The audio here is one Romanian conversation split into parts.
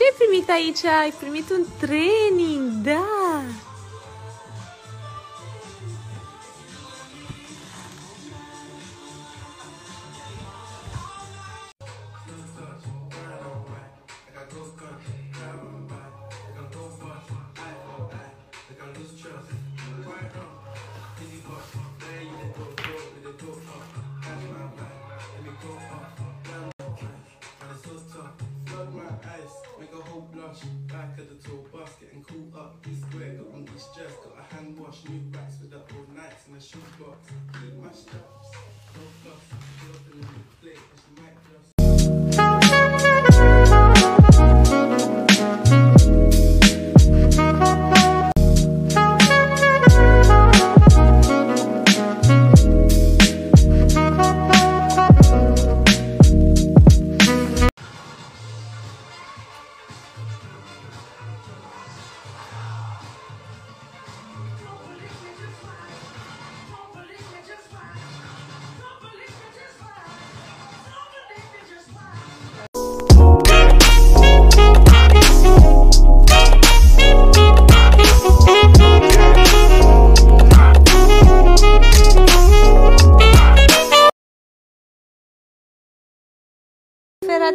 Ce ai primit aici? Ai primit un training, da! Whole blush. Back of the tour bus, getting caught up. E square, got on this dress, got a hand wash, new racks with the old nights in a shoebox. Keep my straps, fuss. Pull up in the plate,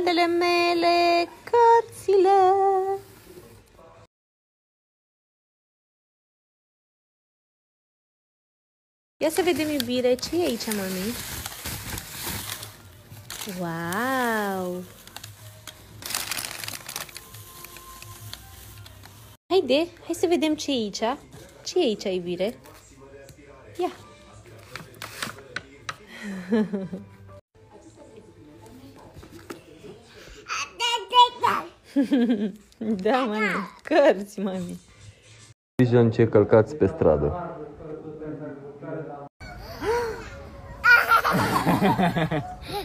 Feratele mele, cărțile! Ia să vedem, iubire, ce e aici, mami? Wow! Haide, hai să vedem ce e aici. Ce e aici, iubire? Ia! Da, mami, cărți, mami. Grijă în ce călcați pe stradă.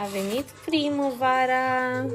A venit primăvara.